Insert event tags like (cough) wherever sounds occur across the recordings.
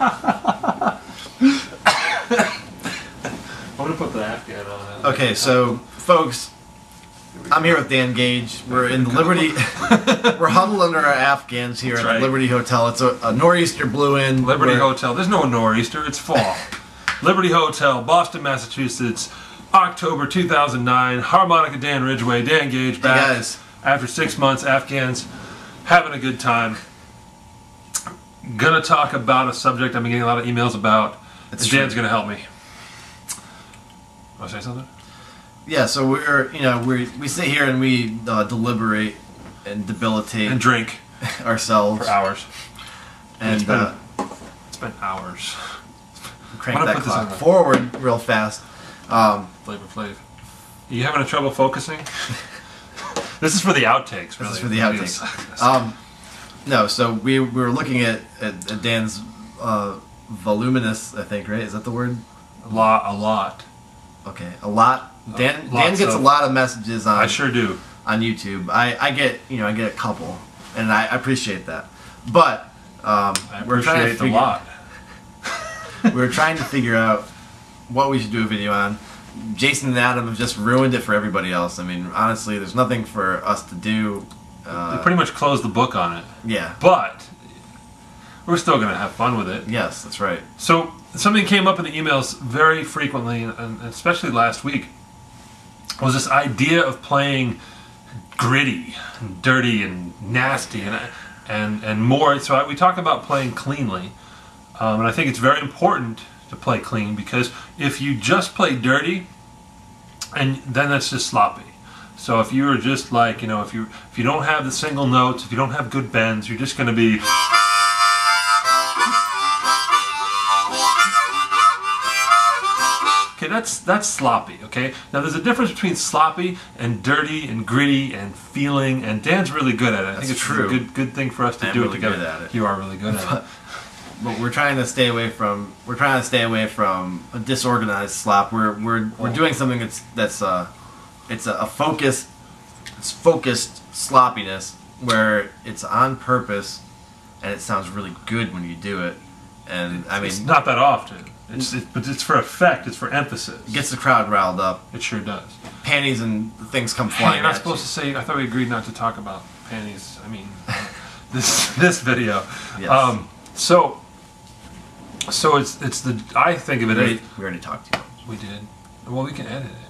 I'm gonna put the Afghan on. Okay, so folks, I'm here with Dan Gage. We're in the Liberty. (laughs) we're huddled under our Afghans here That's at right. the Liberty Hotel. It's a, a nor'easter blew in. Liberty We're- Hotel. There's no nor'easter. It's fall. (laughs) Liberty Hotel, Boston, Massachusetts, October 2009. Harmonica Dan Ridgeway, Dan Gage back guys. after six months. Afghans having a good time. Gonna talk about a subject I've been getting a lot of emails about. It's and Dan's true. gonna help me. Want to say something? Yeah, so we're you know we we sit here and we uh, deliberate and debilitate And drink (laughs) ourselves for hours. and It's been- uh, Spend hours. crank I'm gonna that put this clock on forward real fast. Um, Flavor Flav. You having a trouble focusing? (laughs) this is for the outtakes. This Really. is for the outtakes. Um, no, so we, we were looking at, at, at Dan's uh, voluminous, I think, right? Is that the word? a lot, a lot. Okay, a lot. Dan Dan lots gets a lot of messages on I sure do. on YouTube. I, I get you know I get a couple, and I, I appreciate that. But um, we're trying to figure, lot. we (laughs) were trying to figure out what we should do a video on. Jason and Adam have just ruined it for everybody else. I mean, honestly, there's nothing for us to do. Uh, pretty much closed the book on it, yeah. but we're still gonna have fun with it. Yes, that's right. So something came up in the emails very frequently, and especially last week, was this idea of playing gritty, and dirty, and nasty, and and and more. So I, we talk about playing cleanly, um, and I think it's very important to play clean because if you just play dirty, and then that's just sloppy. So if you are just like you know if you if you don't have the single notes, if you don't have good bends, you're just going to be Okay, that's that's sloppy. Okay, now there's a difference between sloppy and dirty and gritty and feeling. And Dan's really good at it. I That's think it's true. a good good thing for us to I'm do really it together. good at it. You are really good at it. But we're trying to stay away from we're trying to stay away from a disorganized slop. We're we're we're doing something that's that's uh it's a, a focused it's focused sloppiness where it's on purpose and it sounds really good when you do it. And I mean it's not that often. It's it, but it's for effect. It's for emphasis. it gets the crowd riled up. It sure does. Panties and things come Hey, flying. you're not supposed you. to say. I thought we agreed not to talk about panties. I mean, (laughs) this this video. Yes. Um, so so it's it's the I think of We it already, as we already talked to you. we did. Well, we can edit it.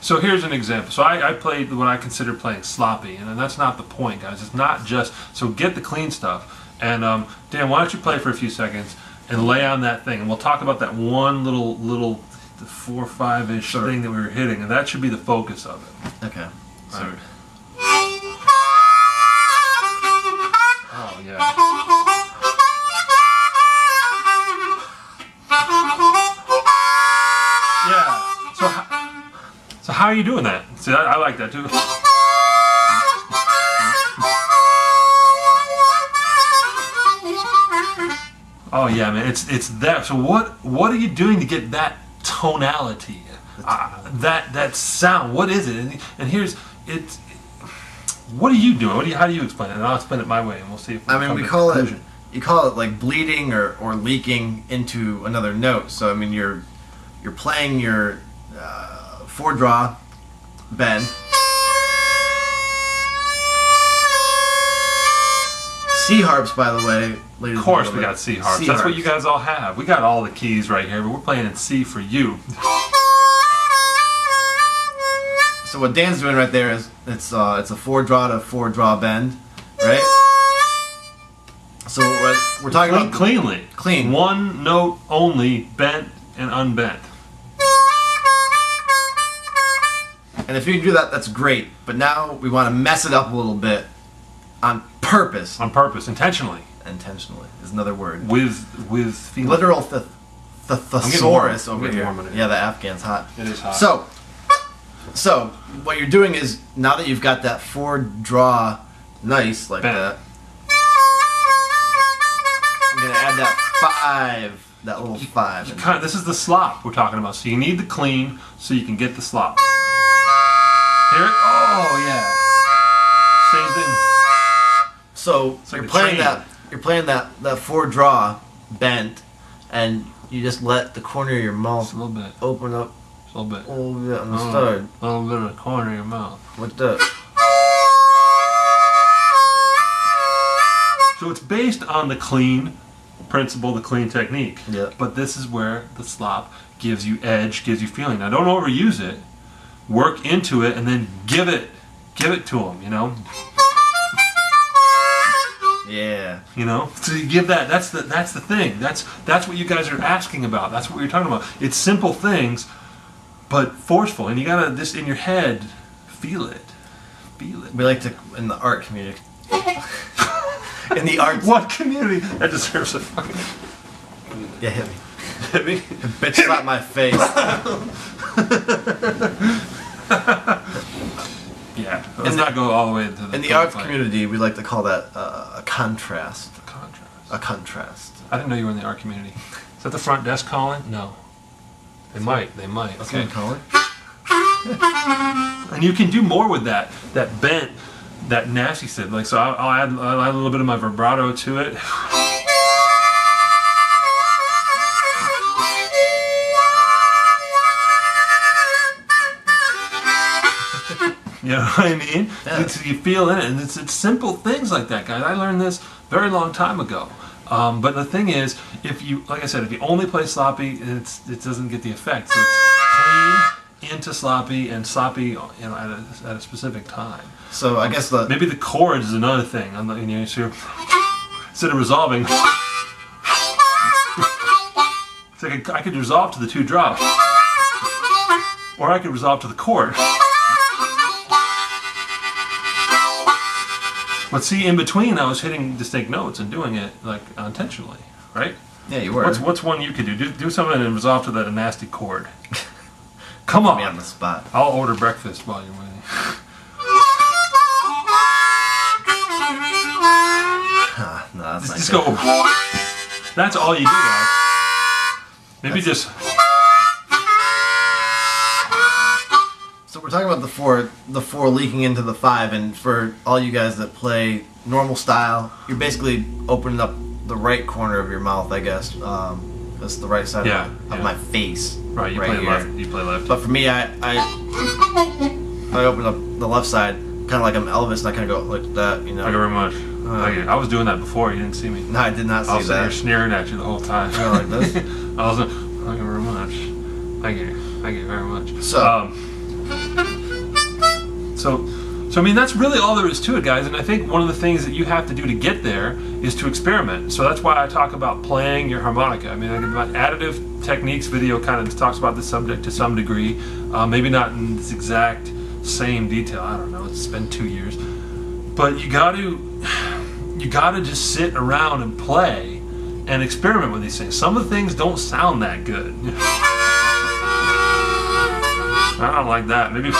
So here's an example. So I, I played what I consider playing sloppy, and that's not the point, guys. It's not just so get the clean stuff. And um, Dan, why don't you play for a few seconds and lay on that thing, and we'll talk about that one little little the four or five inch Sure. thing that we were hitting, and that should be the focus of it. Okay. So Alright. Oh yeah. So how are you doing that? See, I, I like that too. Oh yeah, man. It's it's that. So what what are you doing to get that tonality, uh, that that sound? What is it? And, and here's it's. What are you doing? What do you, how do you explain it? And I'll explain it my way, and we'll see if we I mean, we call it you call it like bleeding or, or leaking into another note. So I mean, you're you're playing your uh, four draw bend. C harps, by the way, ladies. Of course, we got C harps. That's what you guys all have. We got all the keys right here, but we're playing in C for you. (laughs) So what Dan's doing right there is it's uh, it's a four draw to four draw bend, right? So what we're talking Clean, about cleanly. Clean. One note only, bent and unbent. And if you can do that, that's great. But now we want to mess it up a little bit on purpose. On purpose, intentionally. Intentionally is another word. With with feeling. Literal th- th- thesaurus over here. here. Yeah, the Afghan's hot. It is hot. So, so what you're doing is now that you've got that four draw nice like Bent. that, I'm gonna add that five, that little five. Kind of- this is the slop we're talking about. So you need the clean so you can get the slop. Hear it? Oh yeah. Same thing. So like you're playing train. that you're playing that that four draw bent, and you just let the corner of your mouth a little bit. open up a little bit. a little bit on the Oh, side. A little bit of the corner of your mouth. Like that. So it's based on the clean principle, the clean technique. Yeah. But this is where the slop gives you edge, gives you feeling. Now don't overuse it. Work into it and then give it give it to them, you know? Yeah. You know? So you give that that's the that's the thing. That's that's what you guys are asking about. That's what you're talking about. It's simple things but forceful and you got to this in your head feel it. Feel it. We like to in the art community. (laughs) in the arts. What community that deserves a fucking Yeah, hit me. hit me? Bitch slap my face. (laughs) (laughs) Yeah. Let's In the- not go all the way to the In the film arts fight. community, we like to call that uh, a contrast. A Contrast. A contrast. I didn't know you were in the art community. Is that the front desk calling? No. They might. They might. That's Okay. what we call it. And you can do more with that. That bent, that nasty stuff. Like so, I'll, I'll add I'll add a little bit of my vibrato to it. (laughs) You know what I mean? Yeah. You feel in it, and it's, it's simple things like that, guys. I learned this very long time ago. Um, but the thing is, if you, like I said, if you only play sloppy, it's, it doesn't get the effect. So it's clean into sloppy and sloppy, you know, at a, at a specific time. So I guess the Maybe the chords is another thing. I'm not, you know, so instead of resolving, it's like I could resolve to the two drops, or I could resolve to the chord. But see, in between, I was hitting distinct notes and doing it like intentionally, right? yeah, you were. What's what's one you could do? Do, do something and resolve to that nasty chord. (laughs) Come Put me on on, the spot. I'll order breakfast while you're waiting. (laughs) Ah, no, that's not Just go. That's all you do, guys. Maybe just we're talking about the four, the four leaking into the five, and for all you guys that play normal style, you're basically opening up the right corner of your mouth, I guess. Um, that's the right side Yeah, of, my, yeah. of my face. right. You right play here. left. You play left. But for me, I I, I open up the left side, kind of like I'm Elvis, and I kind of go like that, you know. Thank you very much. Thank. I was doing that before. You didn't see me. No, I did not I see was sitting here that. sneering at you the whole time. Like this? (laughs) I was like, thank you very much. Thank you. Thank you very much. So- um, so, so I mean, that's really all there is to it, guys. And I think one of the things that you have to do to get there is to experiment. So that's why I talk about playing your harmonica. I mean, I my additive techniques video kind of talks about this subject to some degree. Uh, maybe not in this exact same detail. I don't know. It's been two years, but you got to, you got to just sit around and play and experiment with these things. Some of the things don't sound that good. (laughs) I don't like that. Maybe.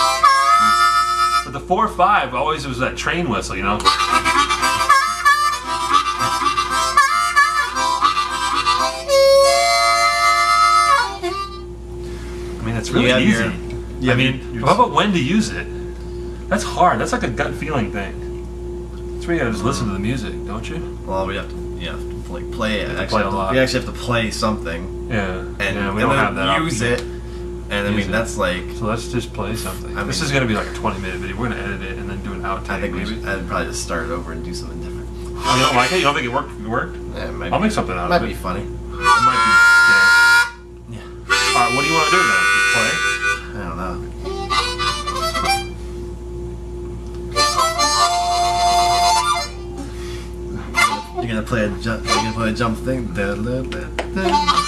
The four five always was that train whistle, you know. I mean, it's really have easy. you I have mean, how about when to use it? That's hard. That's like a gut feeling thing. That's where you gotta just listen to the music, don't you? Well, we have to, yeah, to like play it. Actually play have to- lot. We actually have to play something, Yeah. and, yeah, we and don't have that. use option. it. And I mean, that's like So let's just play something. I this is gonna be like a 20 minute video. We're gonna edit it and then do an outtake. I think we maybe. should, I'd probably just start over and do something different. Oh, you don't like it? You don't think it worked? It worked? Yeah, it might I'll be- make something out of it. Might be funny. It might be Yeah. All right, what do you want to do then? Just play? I don't know. You're gonna play a jump. You're gonna play a jump thing. Da, da, da.